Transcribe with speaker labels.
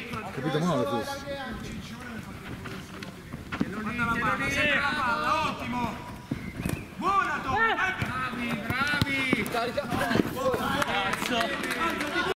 Speaker 1: Capito male questo.
Speaker 2: Guarda la palla, sempre la palla, ottimo! Buona Tom! Eh. Ecco.
Speaker 3: Bravi, bravi!
Speaker 4: Carica.